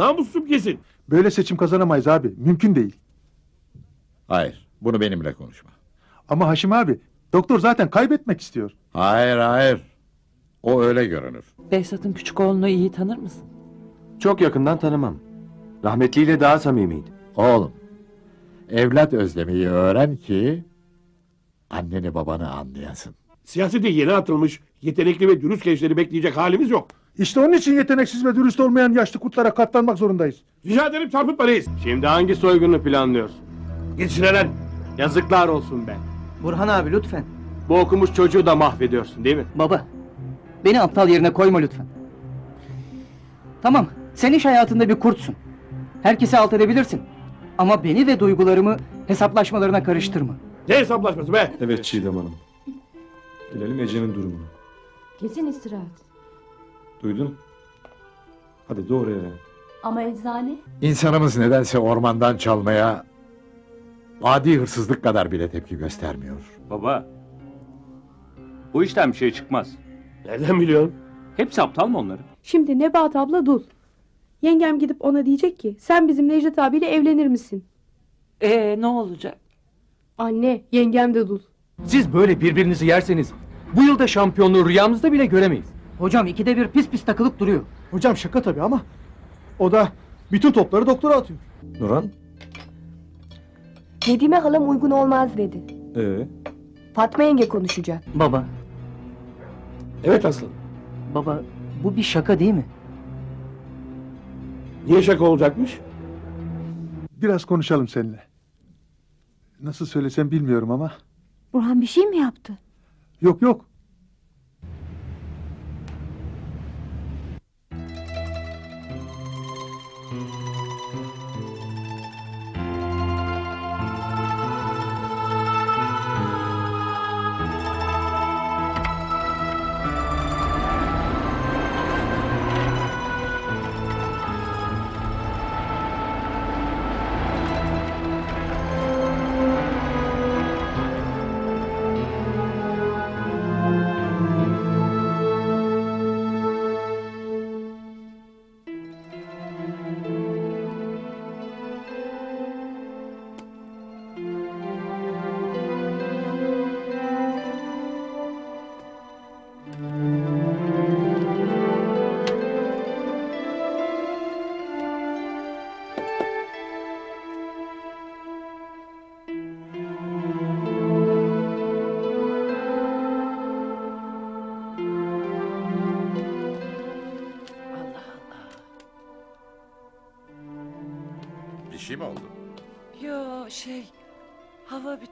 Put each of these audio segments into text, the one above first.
Namussum kesin. Böyle seçim kazanamayız abi. Mümkün değil. Hayır, bunu benimle konuşma. Ama Haşim abi doktor zaten kaybetmek istiyor. Hayır, hayır. O öyle görünür. Behzat'ın küçük oğlunu iyi tanır mısın? Çok yakından tanımam. Rahmetliyle daha samimiydi. Oğlum, evlat özlemeyi öğren ki anneni babanı anlayasın. Siyasete yeni atılmış, yetenekli ve dürüst gençleri bekleyecek halimiz yok. İşte onun için yeteneksiz ve dürüst olmayan yaşlı kurtlara katlanmak zorundayız. Rica ederim çarpıtma reis. Şimdi hangi soygunu planlıyorsun? Gitsin lan. Yazıklar olsun be. Burhan abi lütfen. Bu okumuş çocuğu da mahvediyorsun değil mi? Baba. Beni aptal yerine koyma lütfen. Tamam. Sen iş hayatında bir kurtsun. Herkesi alt edebilirsin. Ama beni ve duygularımı hesaplaşmalarına karıştırma. Ne hesaplaşması be? Evet Çiğdem Hanım. Gelelim Ece'nin durumuna. Kesin istirahat. Duydun? Hadi doğru eve. Ama eczane? İnsanımız nedense ormandan çalmaya adi hırsızlık kadar bile tepki göstermiyor. Baba. Bu işten bir şey çıkmaz. Nereden biliyorsun? Hepsi aptal mı onların? Şimdi Nebahat abla dul. Yengem gidip ona diyecek ki sen bizim Necdet abiyle evlenir misin? Ee ne olacak? Anne yengem de dul. Siz böyle birbirinizi yerseniz bu yılda şampiyonluğu rüyamızda bile göremeyiz. Hocam ikide bir pis pis takılıp duruyor. Hocam şaka tabii ama o da bütün topları doktora atıyor. Nurhan? Nedime halam uygun olmaz dedi. Ee, Fatma yenge konuşacak. Baba. Evet aslanım. Baba bu bir şaka değil mi? Niye şaka olacakmış? Biraz konuşalım seninle. Nasıl söylesem bilmiyorum ama. Burhan bir şey mi yaptı? Yok yok.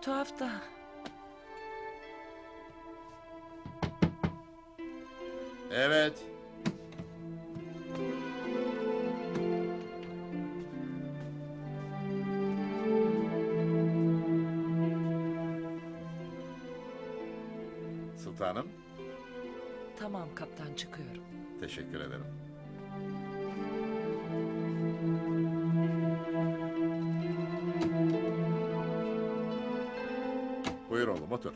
Tuhaf da. Evet. Sultanım, Tamam kaptan çıkıyorum. teşekkür ederim. Buyur oğlum otur.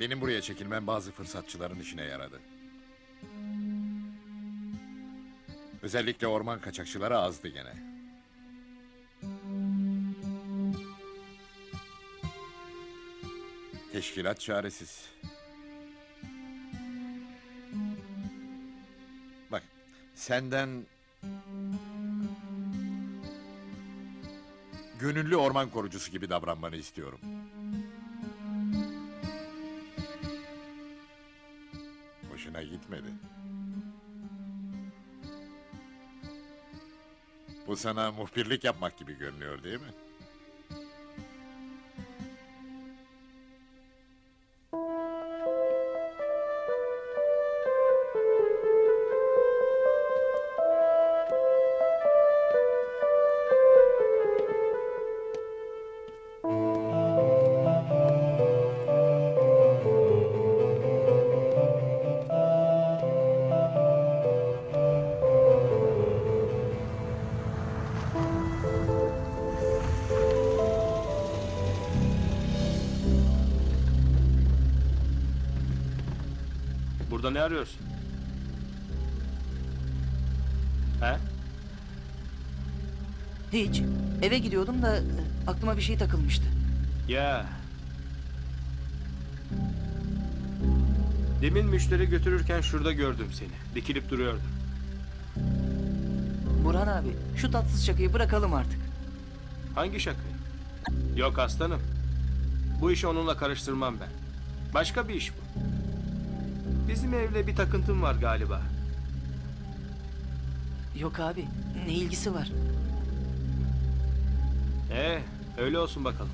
Benim buraya çekilmem bazı fırsatçıların işine yaradı. Özellikle orman kaçakçıları azdı gene. Teşkilat çaresiz. Bak, senden gönüllü orman korucusu gibi davranmanı istiyorum. Gitmedi. Bu sana muhbirlik yapmak gibi görünüyor değil mi? Burada ne arıyorsun? He? Hiç. Eve gidiyordum da e, aklıma bir şey takılmıştı. Ya. Demin müşteri götürürken şurada gördüm seni. Dikilip duruyordun. Burhan abi şu tatsız şakayı bırakalım artık. Hangi şakayı? Yok aslanım. Bu işi onunla karıştırmam ben. Başka bir iş bu. Bizim evle bir takıntım var galiba. Yok abi ne ilgisi var? Ee, öyle olsun bakalım.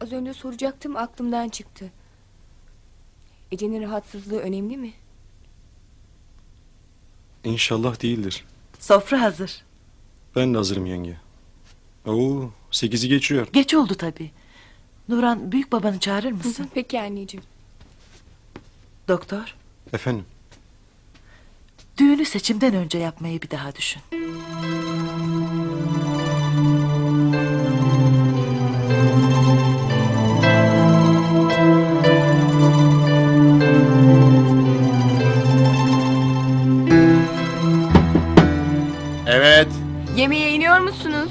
Az önce soracaktım aklımdan çıktı. Ece'nin rahatsızlığı önemli mi? İnşallah değildir. Sofra hazır. Ben de hazırım yenge. Oo, sekizi geçiyor. Geç oldu tabii. Nuran büyük babanı çağırır mısın? Peki anneciğim. Doktor, Efendim, düğünü seçimden önce yapmayı bir daha düşün. Yemeğe iniyor musunuz?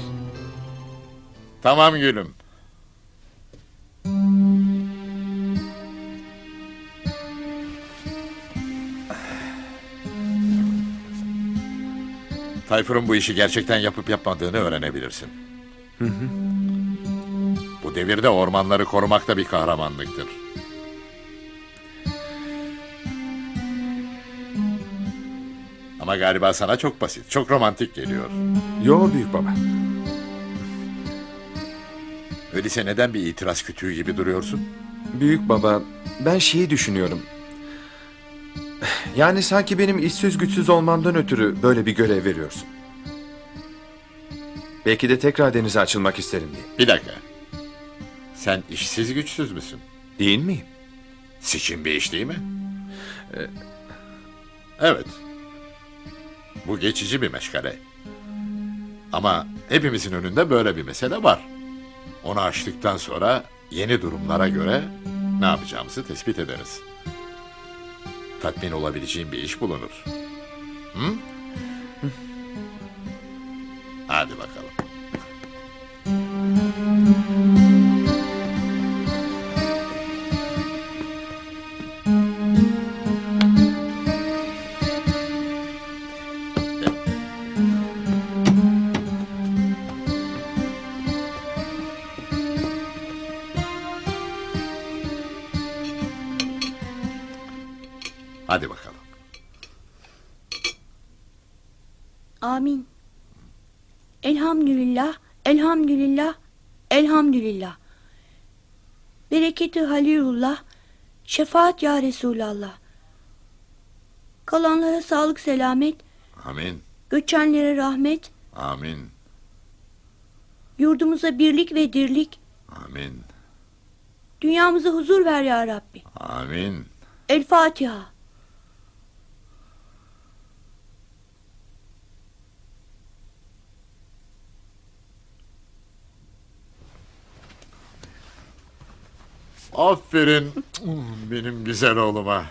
tamam gülüm. Tayfur'un bu işi gerçekten yapıp yapmadığını öğrenebilirsin. Bu devirde ormanları korumak da bir kahramanlıktır. Ama galiba sana çok basit, çok romantik geliyor. Yo büyük baba. Öyleyse neden bir itiraz kütüğü gibi duruyorsun? Büyük baba ben şeyi düşünüyorum. Yani sanki benim işsiz güçsüz olmamdan ötürü böyle bir görev veriyorsun. Belki de tekrar denize açılmak isterim diye. Bir dakika. Sen işsiz güçsüz müsün? Değil miyim? Siçin bir iş değil mi? Evet. Bu geçici bir meşgale. Ama hepimizin önünde böyle bir mesele var. Onu aştıktan sonra yeni durumlara göre ne yapacağımızı tespit ederiz. Tatmin olabileceğin bir iş bulunur. Hı? Hadi bakalım. Hadi bakalım. Amin. Elhamdülillah, elhamdülillah, elhamdülillah. Bereketi Halilullah, şefaat ya Resulallah. Kalanlara sağlık selamet, Amin. göçenlere rahmet, Amin. yurdumuza birlik ve dirlik, Amin. Dünyamıza huzur ver ya Rabbi. Amin. El Fatiha. Aferin benim güzel oğluma.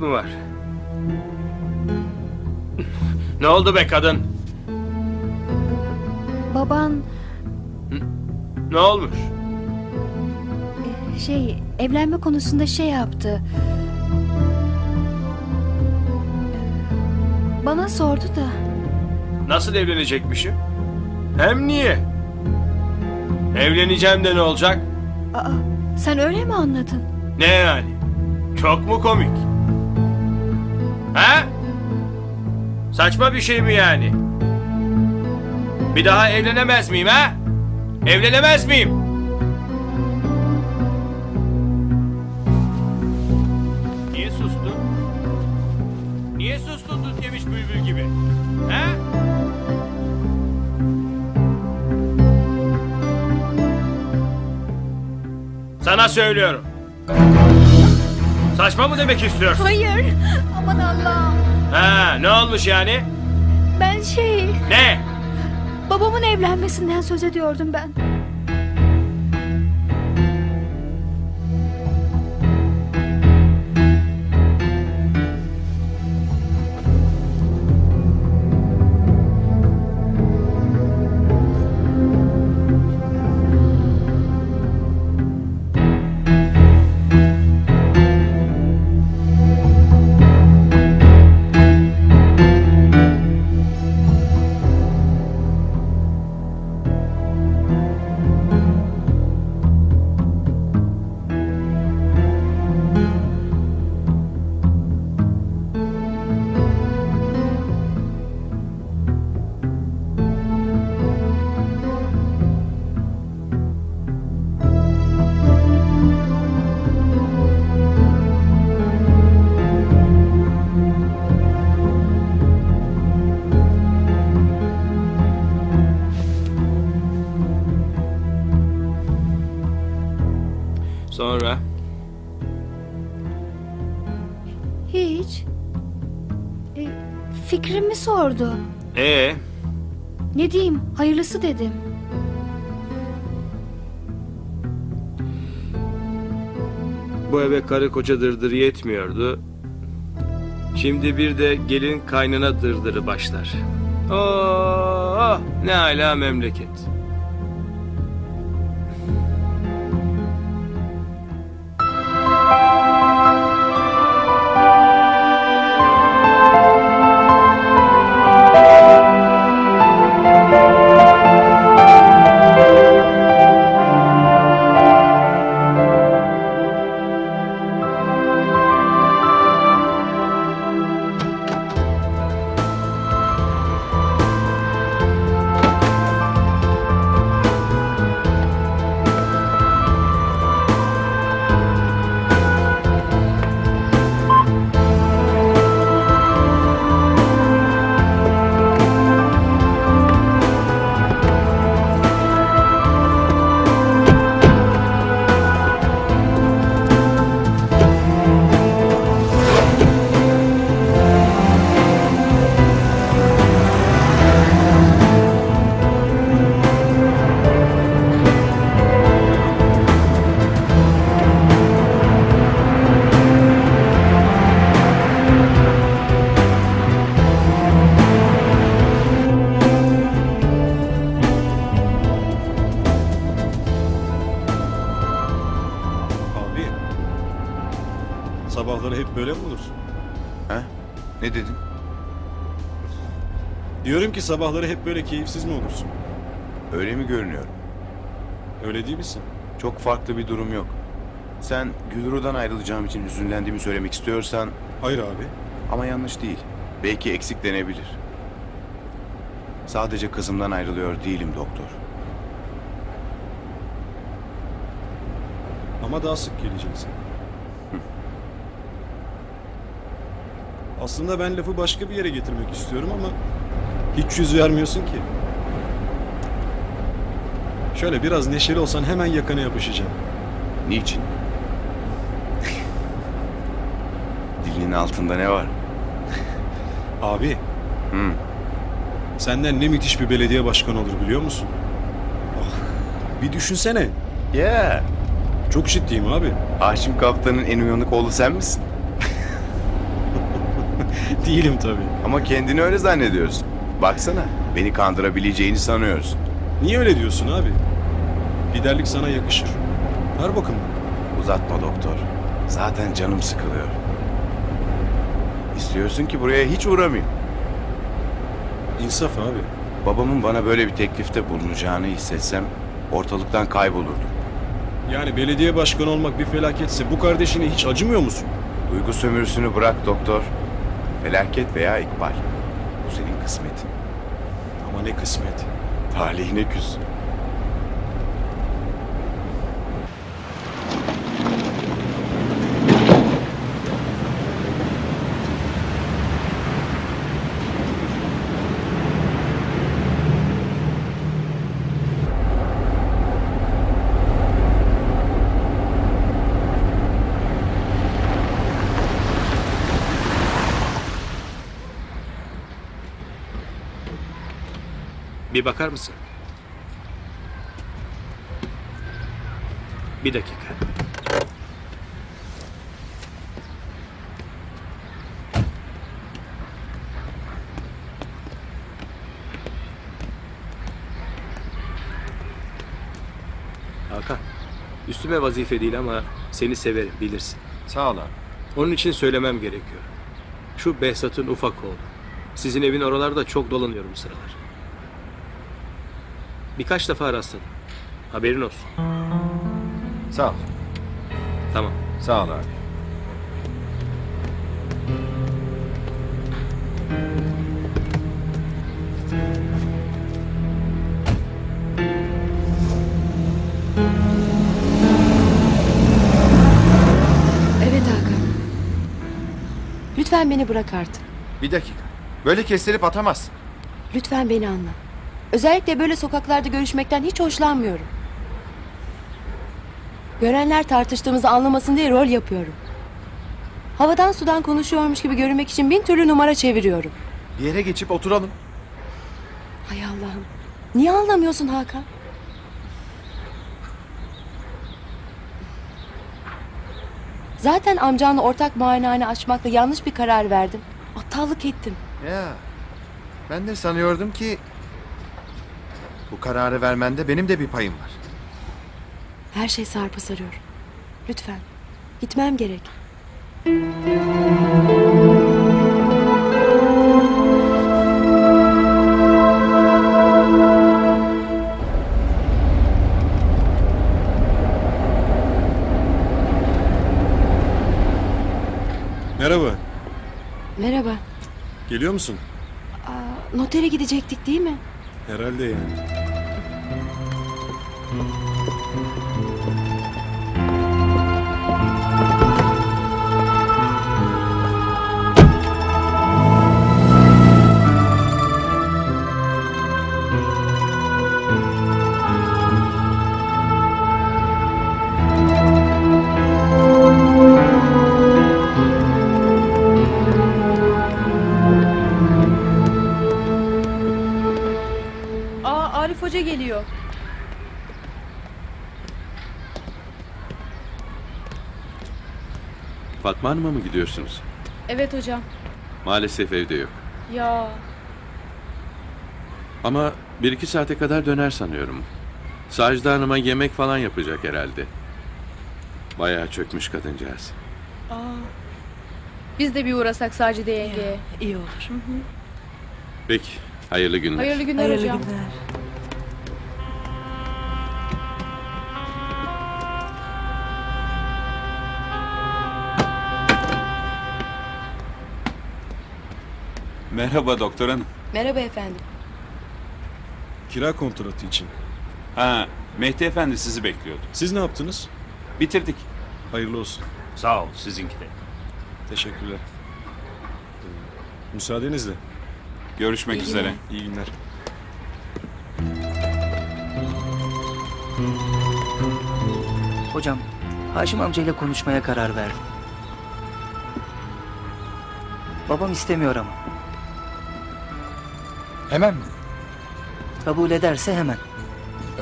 Mı var? ne oldu be kadın? Baban Ne olmuş? şey evlenme konusunda şey yaptı. Bana sordu da. Nasıl evlenecekmişim? Hem niye? Evleneceğim de ne olacak? Aa, sen öyle mi anladın? Ne yani? Çok mu komik? Ha? Saçma bir şey mi yani? Bir daha evlenemez miyim ha? Evlenemez miyim? Niye sustun? Niye sustun dut yemiş bülbül gibi? Ha? Sana söylüyorum. Saçma mı demek istiyorsun? Hayır. Aman Allah'ım. Ha, ne olmuş yani? Ben şey Ne? babamın evlenmesinden söz ediyordum ben. Sordu. Ee, Ne diyeyim? Hayırlısı dedim. bu eve karı koca dırdır yetmiyordu. Şimdi bir de gelin kaynana dırdırı başlar. Oo, ne ala memleket. Sabahları hep böyle keyifsiz mi olursun? Öyle mi görünüyor? Öyle değil misin? Çok farklı bir durum yok. Sen Gülru'dan ayrılacağım için hüzünlendiğimi söylemek istiyorsan Hayır abi. ama yanlış değil. Belki eksik denebilir. Sadece kızımdan ayrılıyor değilim doktor. Ama daha sık geleceksin. Aslında ben lafı başka bir yere getirmek istiyorum ama hiç yüz vermiyorsun ki. Şöyle biraz neşeli olsan hemen yakana yapışacağım. Niçin? Dilinin altında ne var? Abi Hı. senden ne müthiş bir belediye başkanı olur biliyor musun? Ah, bir düşünsene. Yeah. Çok ciddiyim abi. Haşim Kaptan'ın en uyanık oğlu sen misin? Değilim tabii. Ama kendini öyle zannediyorsun. Baksana, beni kandırabileceğini sanıyorsun. Niye öyle diyorsun abi? Liderlik sana yakışır. Her bakımdan. Uzatma doktor. Zaten canım sıkılıyor. İstiyorsun ki buraya hiç uğramayayım. İnsaf abi. Babamın bana böyle bir teklifte bulunacağını hissetsem ortalıktan kaybolurdum. Yani belediye başkanı olmak bir felaketse bu kardeşine hiç acımıyor musun? Duygu sömürüsünü bırak doktor. Felaket veya ikbal. Kısmetin. Ama ne kısmet. Talihine küs. Bir bakar mısın? Bir dakika. Hakan, üstüme vazife değil ama seni severim bilirsin. Sağ ol abi. Onun için söylemem gerekiyor. Şu Behzat'ın ufak oğlu. Sizin evin oralarda çok dolanıyorum sıralar. Birkaç defa rastladım. Haberin olsun. Sağ ol. Tamam. Sağ ol abi. Evet Hakan. Lütfen beni bırak artık. Bir dakika. Böyle kestirip atamazsın. Lütfen beni anla. Özellikle böyle sokaklarda görüşmekten hiç hoşlanmıyorum. Görenler tartıştığımızı anlamasın diye rol yapıyorum. Havadan sudan konuşuyormuş gibi görünmek için bin türlü numara çeviriyorum. Bir yere geçip oturalım. Hay Allah'ım. Niye anlamıyorsun Hakan? Zaten amcanla ortak muayenehane açmakla yanlış bir karar verdim. Aptallık ettim. Ya. Ben de sanıyordum ki bu kararı vermende benim de bir payım var. Her şey sarpa sarıyor. Lütfen. Gitmem gerek. Merhaba. Merhaba. Geliyor musun? Aa, notere gidecektik değil mi? Herhalde yani. Fatma Hanım'a mı gidiyorsunuz? Evet hocam. Maalesef evde yok. Ya Ama bir iki saate kadar döner sanıyorum. Sacide Hanım'a yemek falan yapacak herhalde. Bayağı çökmüş kadıncağız. Biz de bir uğrasak Sacide yengeye. İyi olur. Peki. Hayırlı günler. Hayırlı günler Hayırlı hocam. günler. Merhaba doktor hanım. Merhaba efendim. Kira kontratı için. Ha, Mehdi Efendi sizi bekliyordu. Siz ne yaptınız? Bitirdik. Hayırlı olsun. Sağ ol, sizinki de. Teşekkürler. Ee, Müsaadenizle. Görüşmek İyi üzere. günler. İyi günler. Hocam, Haşim amcayla konuşmaya karar verdim. Babam istemiyor ama. Hemen mi? Kabul ederse hemen.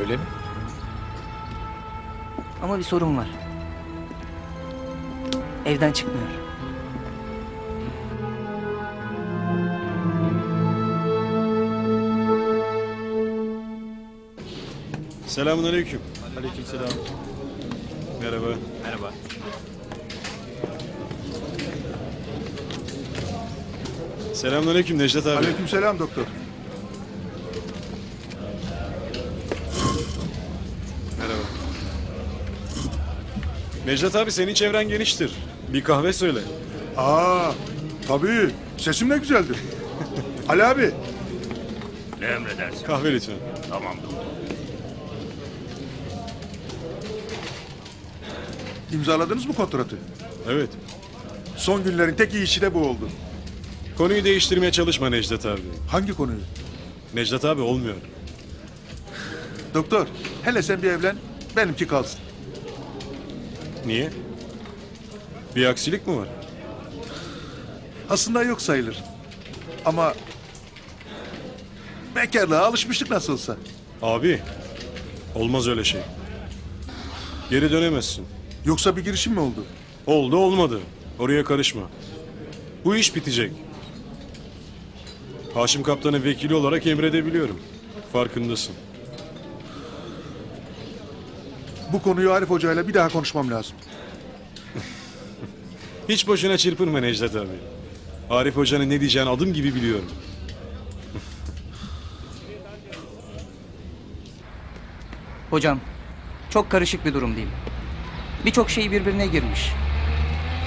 Öyle mi? Ama bir sorun var. Evden çıkmıyor. Selamun aleyküm. Aleyküm selam. Merhaba. Merhaba. Selamun aleyküm Necdet abi. Aleykümselam doktor. Merhaba. Necdet abi senin çevren geniştir. Bir kahve söyle. Aa, tabii. Sesim ne güzeldir. Ali abi. Ne emredersin? Kahve lütfen. Tamamdır. İmzaladınız mı kontratı? Evet. Son günlerin tek iyi işi de bu oldu. Konuyu değiştirmeye çalışma Necdet abi. Hangi konuyu? Necdet abi olmuyor. Doktor, hele sen bir evlen, benimki kalsın. Niye? Bir aksilik mi var? Aslında yok sayılır. Ama bekarlığa alışmıştık nasıl olsa. Abi, olmaz öyle şey. Geri dönemezsin. Yoksa bir girişim mi oldu? Oldu olmadı. Oraya karışma. Bu iş bitecek. Haşim Kaptan'ın vekili olarak emredebiliyorum. Farkındasın. Bu konuyu Arif Hoca ile bir daha konuşmam lazım. Hiç boşuna çırpınma Necdet abi. Arif Hoca'nın ne diyeceğini adım gibi biliyorum. Hocam, çok karışık bir durumdayım. Birçok şey birbirine girmiş.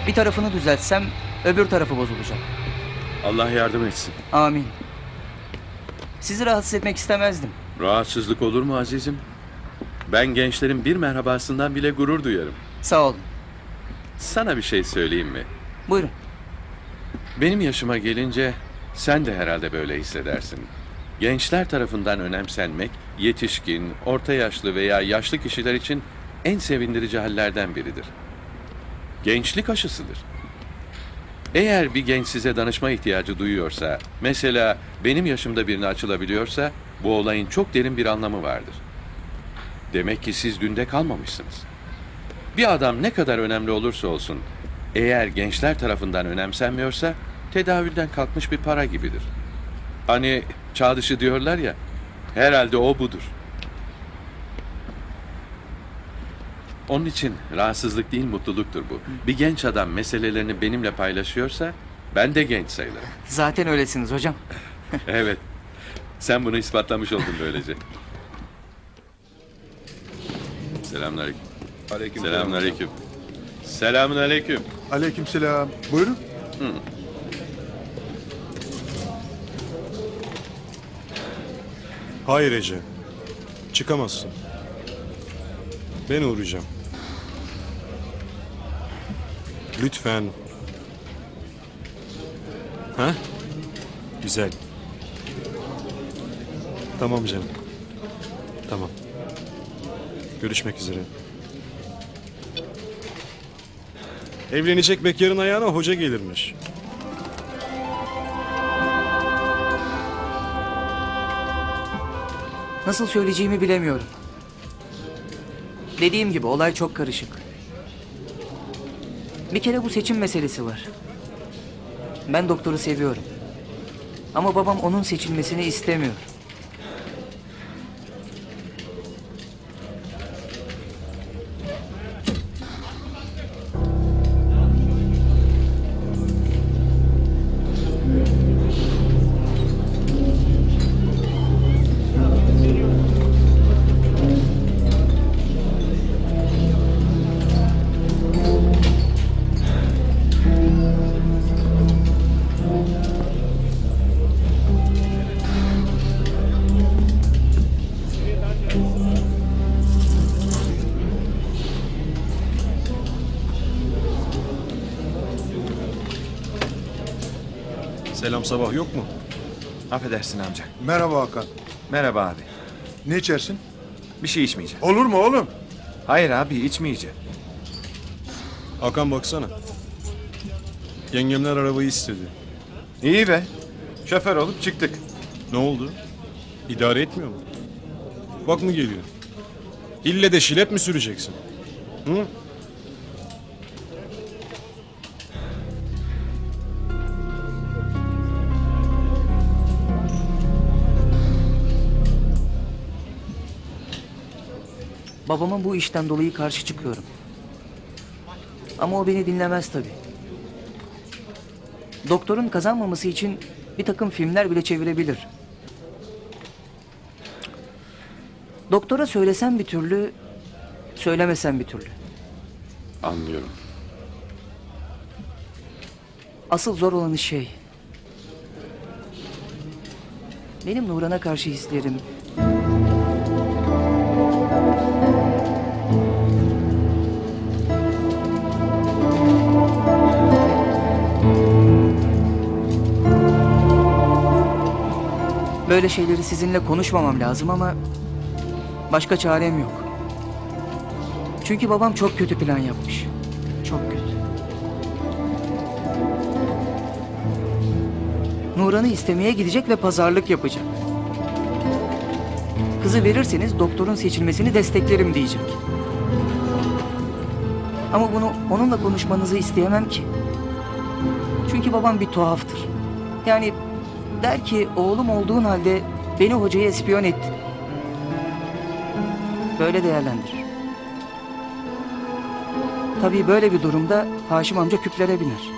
Bir tarafını düzeltsem öbür tarafı bozulacak. Allah yardım etsin. Amin. Sizi rahatsız etmek istemezdim. Rahatsızlık olur mu azizim? Ben gençlerin bir merhabasından bile gurur duyarım. Sağ olun. Sana bir şey söyleyeyim mi? Buyurun. Benim yaşıma gelince sen de herhalde böyle hissedersin. Gençler tarafından önemsenmek, yetişkin, orta yaşlı veya yaşlı kişiler için en sevindirici hallerden biridir. Gençlik aşısıdır. Eğer bir genç size danışma ihtiyacı duyuyorsa, mesela benim yaşımda birine açılabiliyorsa, bu olayın çok derin bir anlamı vardır. Demek ki siz dünde kalmamışsınız. Bir adam ne kadar önemli olursa olsun, eğer gençler tarafından önemsenmiyorsa, tedavülden kalkmış bir para gibidir. Hani çağ dışı diyorlar ya, herhalde o budur. Onun için rahatsızlık değil mutluluktur bu. Bir genç adam meselelerini benimle paylaşıyorsa, ben de genç sayılırım. Zaten öylesiniz hocam. evet, sen bunu ispatlamış oldun böylece. Selamünaleyküm. Aleyküm Selamünaleyküm. Selamünaleyküm. Aleykümselam. Buyurun. Hı. Hayır Ece. Çıkamazsın. Ben uğrayacağım. Lütfen. Ha? Güzel. Tamam canım. Tamam. Görüşmek üzere. Evlenecek bekarın ayağına hoca gelirmiş. Nasıl söyleyeceğimi bilemiyorum. Dediğim gibi olay çok karışık. Bir kere bu seçim meselesi var. Ben doktoru seviyorum. Ama babam onun seçilmesini istemiyor. Sabah yok mu? Affedersin amca. Merhaba Hakan. Merhaba abi. Ne içersin? Bir şey içmeyeceğim. Olur mu oğlum? Hayır abi içmeyeceğim. Hakan baksana. Yengemler arabayı istedi. İyi be. Şoför olup çıktık. Ne oldu? İdare etmiyor mu? Bak mı geliyor? İlle de şilet mi süreceksin? Hı? Babama bu işten dolayı karşı çıkıyorum. Ama o beni dinlemez tabii. Doktorun kazanmaması için bir takım filmler bile çevirebilir. Doktora söylesem bir türlü, söylemesem bir türlü. Anlıyorum. Asıl zor olanı şey. Benim Nuran'a karşı hislerim, Böyle şeyleri sizinle konuşmamam lazım ama başka çarem yok. Çünkü babam çok kötü plan yapmış. Çok kötü. Nuran'ı istemeye gidecek ve pazarlık yapacak. Kızı verirseniz doktorun seçilmesini desteklerim diyecek. Ama bunu onunla konuşmanızı isteyemem ki. Çünkü babam bir tuhaftır. Yani der ki oğlum olduğun halde beni hocaya espiyon ettin. Böyle değerlendirir. Tabii böyle bir durumda Haşim amca küplere biner.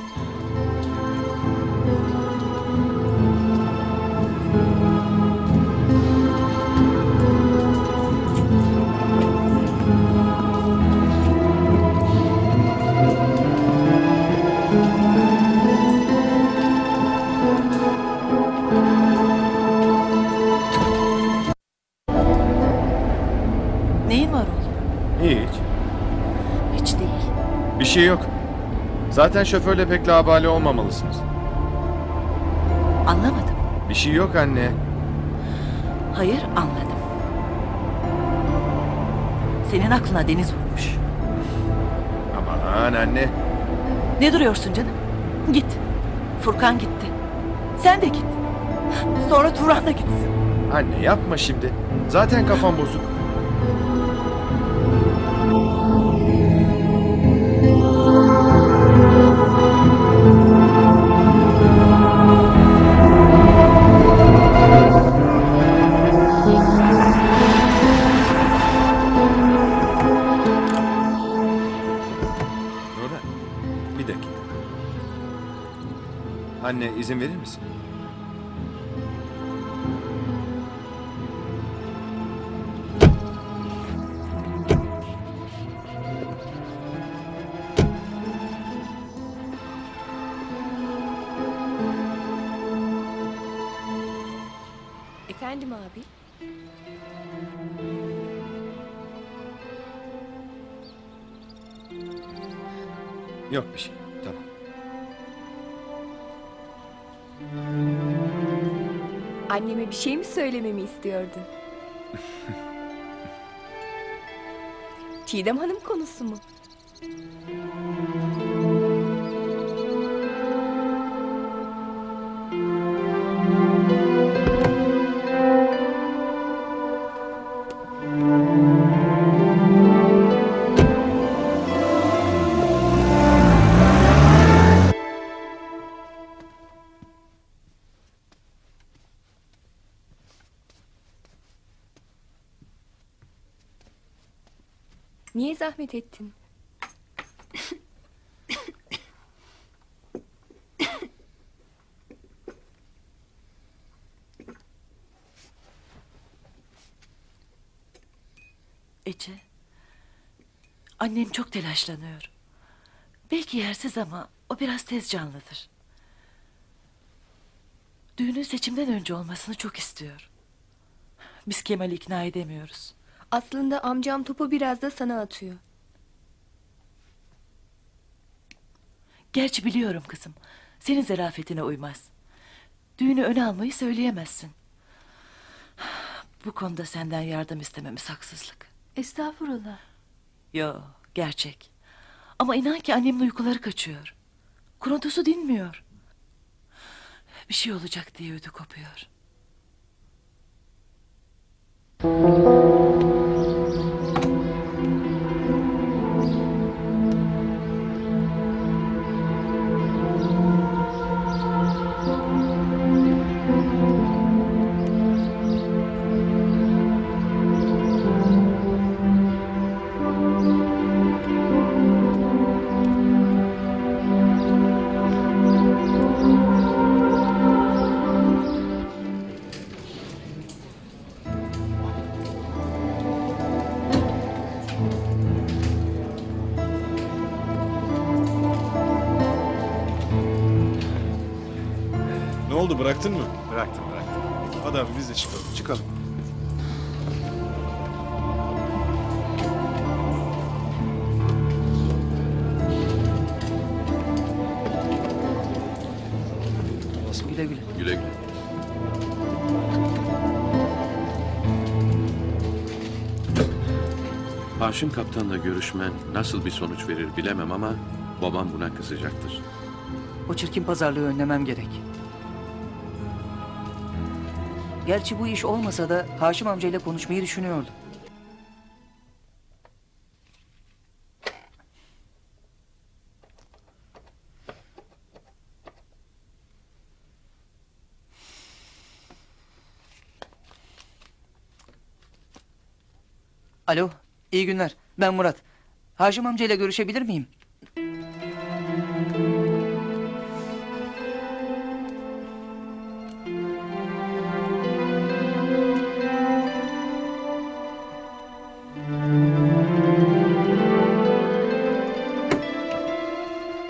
Zaten şoförle pek labale olmamalısınız. Anlamadım. Bir şey yok anne. Hayır anladım. Senin aklına deniz vurmuş. Aman anne. Ne duruyorsun canım? Git. Furkan gitti. Sen de git. Sonra Turan da gitsin. Anne yapma şimdi. Zaten kafam bozuk. İzin verir misin? Efendim abi? Yok bir şey. Anneme bir şey mi söylememi istiyordun? Çiğdem Hanım konusu mu? Zahmet ettin? Ece. Annem çok telaşlanıyor. Belki yersiz ama o biraz tez canlıdır. Düğünün seçimden önce olmasını çok istiyor. Biz Kemal'i ikna edemiyoruz. Aslında amcam topu biraz da sana atıyor. Gerçi biliyorum kızım. Senin zarafetine uymaz. Düğünü öne almayı söyleyemezsin. Bu konuda senden yardım istememiz haksızlık. Estağfurullah. Yo, gerçek. Ama inan ki annemin uykuları kaçıyor. Kronosu dinmiyor. Bir şey olacak diye ödü kopuyor. Haşim Kaptan'la görüşmen nasıl bir sonuç verir bilemem ama babam buna kızacaktır. O çirkin pazarlığı önlemem gerek. Gerçi bu iş olmasa da Haşim amcayla konuşmayı düşünüyordum. Alo, iyi günler. Ben Murat. Haşim amcayla görüşebilir miyim?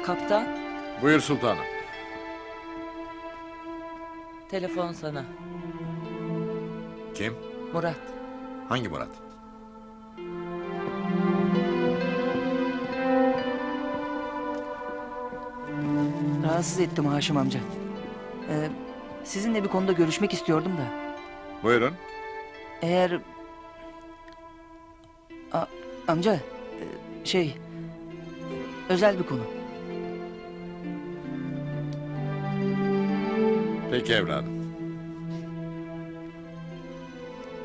Kaptan, Buyur sultanım. telefon sana. Kim? Murat. Hangi Murat? Rahatsız ettim Haşim amca. Ee, sizinle bir konuda görüşmek istiyordum da. Buyurun. Eğer... A- amca, e, şey... Özel bir konu. Peki evladım.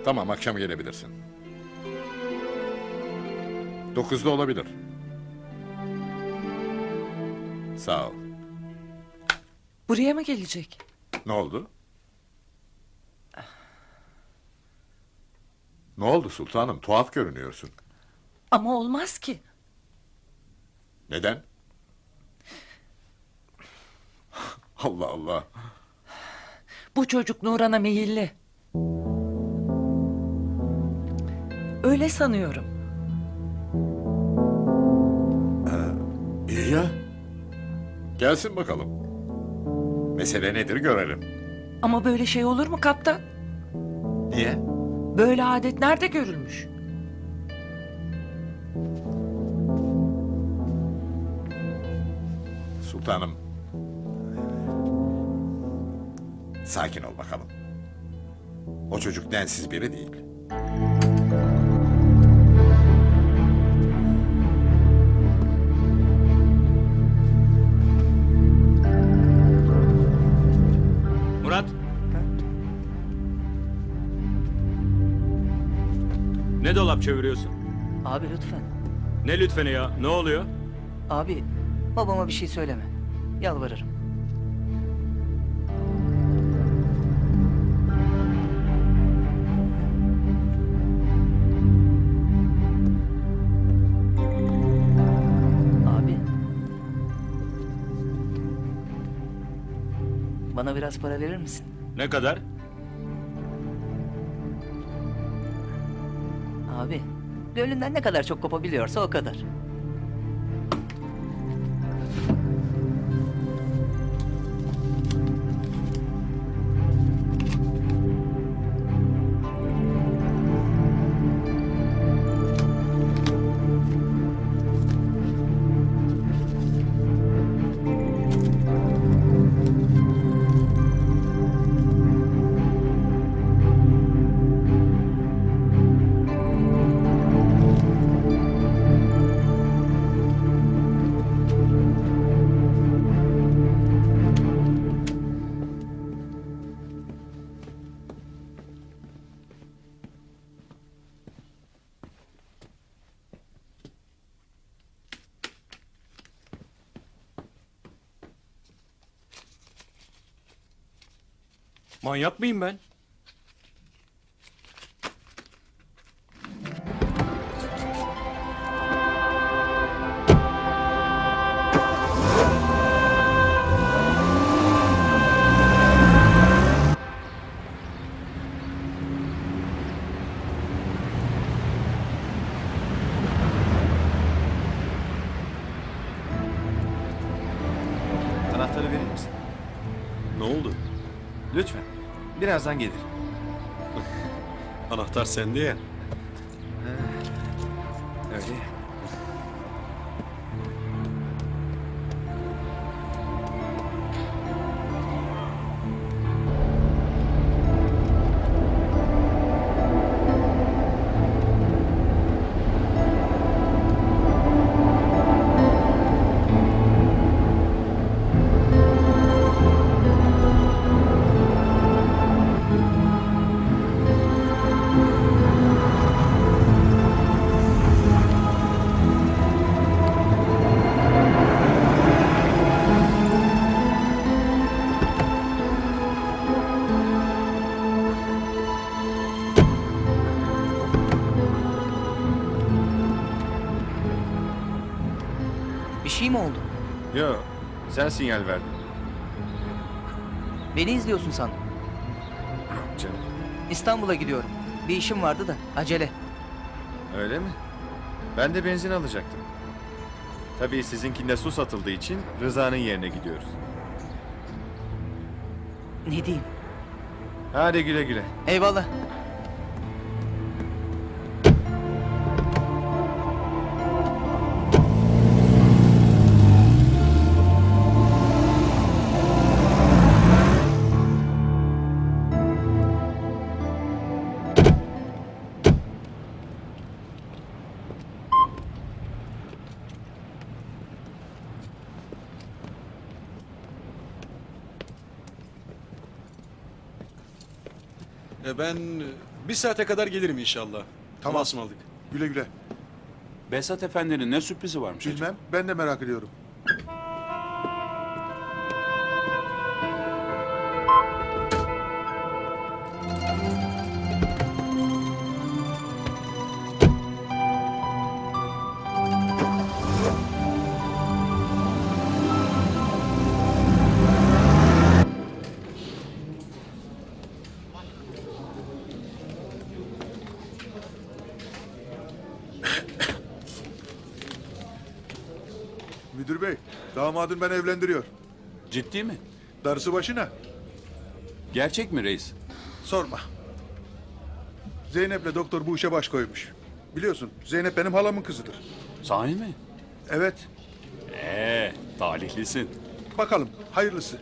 Tamam akşam gelebilirsin. Dokuzda olabilir. Buraya mı gelecek? Ne oldu? Ne oldu sultanım? Tuhaf görünüyorsun. Ama olmaz ki. Neden? Allah Allah. Bu çocuk Nuran'a meyilli. Öyle sanıyorum. İyi ya. Gelsin bakalım. Mesele nedir görelim. Ama böyle şey olur mu kaptan? Niye? Böyle adet nerede görülmüş? Sultanım. Sakin ol bakalım. O çocuk densiz biri değil. Dolap çeviriyorsun? Abi lütfen. Ne lütfeni ya? Ne oluyor? Abi, babama bir şey söyleme. Yalvarırım. Abi. Bana biraz para verir misin? Ne kadar? Abi, gönlünden ne kadar çok kopabiliyorsa o kadar. Manyak mıyım ben? Anahtarı verir misin? Ne oldu? Lütfen. Birazdan gelir. Anahtar sende ya. Öyle ya. Sinyal verdin. Beni izliyorsun sandım. Yok canım. İstanbul'a gidiyorum. Bir işim vardı da acele. Öyle mi? Ben de benzin alacaktım. Tabii sizinkinde su satıldığı için Rıza'nın yerine gidiyoruz. Ne diyeyim? Hadi güle güle. Eyvallah. E ben bir saate kadar gelirim inşallah. Tamam. Asmalık. Güle güle. Behzat Efendi'nin ne sürprizi varmış acaba? Bilmem. Ben de merak ediyorum. Damadın beni evlendiriyor. Ciddi mi? Darısı başına. Gerçek mi reis? Sorma. Zeynep'le doktor bu işe baş koymuş. Biliyorsun Zeynep benim halamın kızıdır. Sahi mi? Evet. Ee, talihlisin. Bakalım hayırlısı.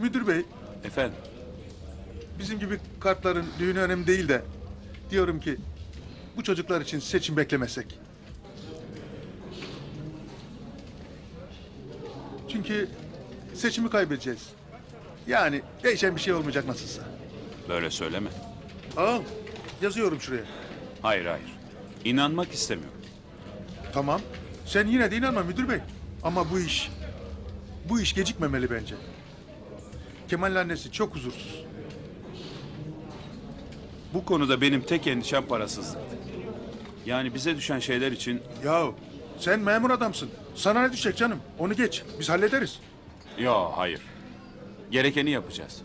Müdür bey, Efendim? bizim gibi kartların düğünü önemli değil de diyorum ki bu çocuklar için seçim beklemesek. Çünkü seçimi kaybedeceğiz. Yani değişen bir şey olmayacak nasılsa. Böyle söyleme. Al, yazıyorum şuraya. Hayır hayır. İnanmak istemiyorum. Tamam. Sen yine de inanma müdür bey. Ama bu iş, bu iş gecikmemeli bence. Kemal'in annesi çok huzursuz. Bu konuda benim tek endişem parasızlık. Yani bize düşen şeyler için... Yahu sen memur adamsın. Sana ne düşecek canım? Onu geç. Biz hallederiz. Yo hayır. Gerekeni yapacağız.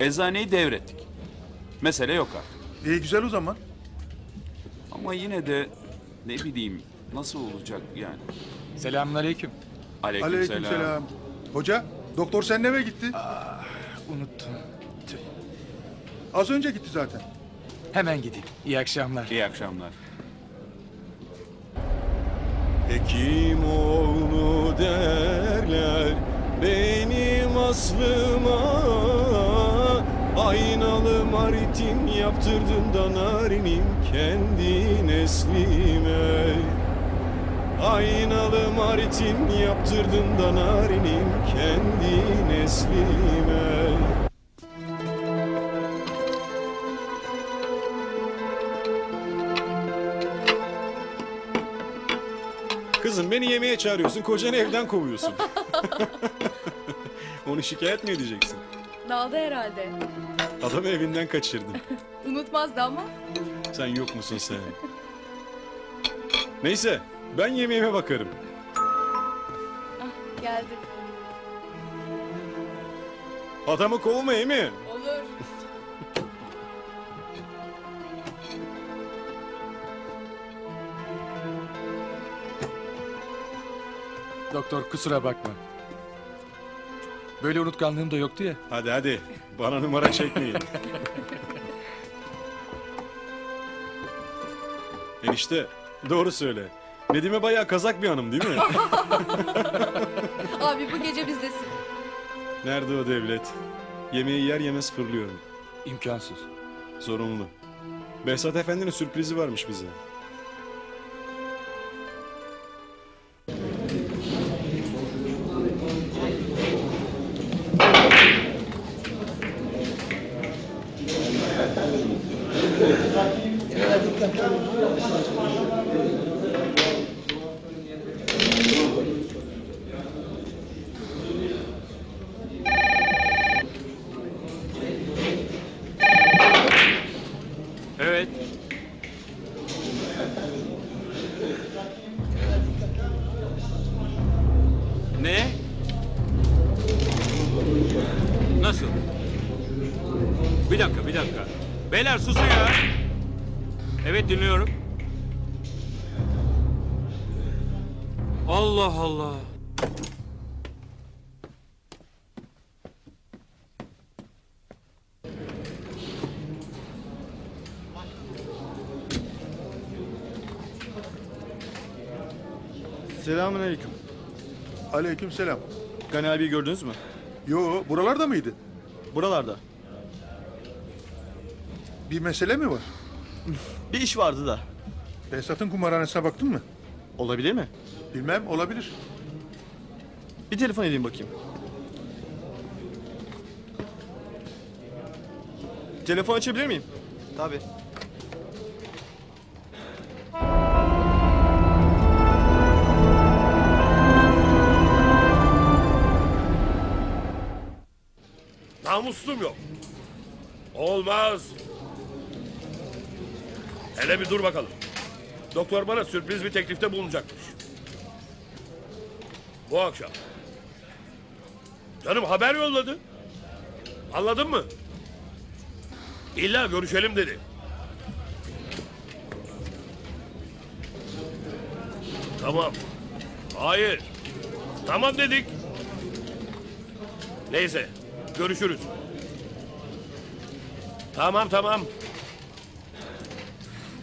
Eczaneyi devrettik. Mesele yok artık. İyi güzel o zaman. Ama yine de ne bileyim nasıl olacak yani. Selamünaleyküm. Aleykümselam. Aleykümselam. Hoca, doktor senin eve gitti. Unuttum. Az önce gitti zaten. Hemen gideyim. İyi akşamlar. İyi akşamlar. Hekimoğlu derler benim aslıma Aynalı maritim yaptırdım da narinim kendi neslime Aynalı maritim yaptırdım da narinim kendi neslime beni yemeğe çağırıyorsun, kocanı evden kovuyorsun. Onu şikayet mi edeceksin? Daldı herhalde. Adamı evinden kaçırdım. Unutmazdı ama. Sen yok musun sen? Neyse, ben yemeğime bakarım. Ah geldi. Adamı kovma mi? Doktor kusura bakma. Böyle unutkanlığım da yoktu ya. Hadi hadi, bana numara çekmeyin. Enişte, doğru söyle. Nedime bayağı kazak bir hanım değil mi? Abi bu gece bizdesin. Nerede o devlet? Yemeği yer yemez fırlıyorum. İmkansız. Zorunlu. Behzat Efendi'nin sürprizi varmış bize. Nasıl? Bir dakika, bir dakika. Beyler susun ya. Evet dinliyorum. Allah Allah. Selamun aleyküm. Aleyküm selam. Gani abi gördünüz mü? Yo buralarda mıydı? Buralarda. Bir mesele mi var? Bir iş vardı da. Behzat'ın kumarhanesine baktın mı? Olabilir mi? Bilmem olabilir. Bir telefon edeyim bakayım. Telefon açabilir miyim? Tabii. Namuslum yok. Olmaz. Hele bir dur bakalım. Doktor bana sürpriz bir teklifte bulunacakmış. Bu akşam. Canım haber yolladı. Anladın mı? İlla görüşelim dedi. Tamam. Hayır. Tamam dedik. Neyse. Görüşürüz. Tamam tamam.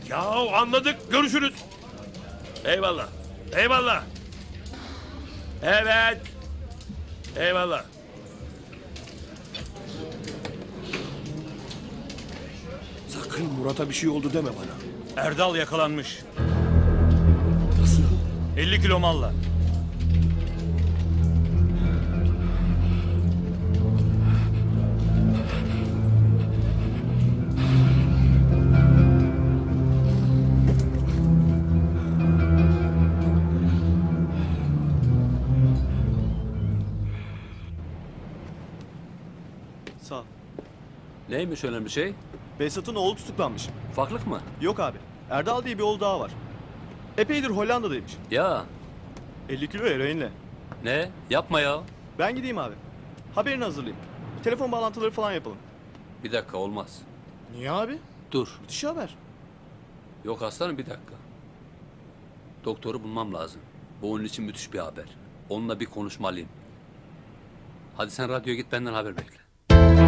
Ya anladık. Görüşürüz. Eyvallah. Eyvallah. Evet. Eyvallah. Sakın Murat'a bir şey oldu deme bana. Erdal yakalanmış. Nasıl? 50 kilo malla. Neymiş önemli şey? Behzat'ın oğlu tutuklanmış. Ufaklık mı? Yok abi. Erdal diye bir oğlu daha var. Epeydir Hollanda'daymış. Ya 50 kilo eroinle. ne? Yapma ya. Ben gideyim abi. Haberini hazırlayayım. Telefon bağlantıları falan yapalım. Bir dakika olmaz. Niye abi? Dur. Müthiş haber. Yok aslanım bir dakika. Doktoru bulmam lazım. Bu onun için müthiş bir haber. Onunla bir konuşmalıyım. Hadi sen radyoya git benden haber bekle.